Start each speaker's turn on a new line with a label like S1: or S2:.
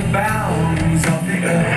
S1: the bounds of the earth.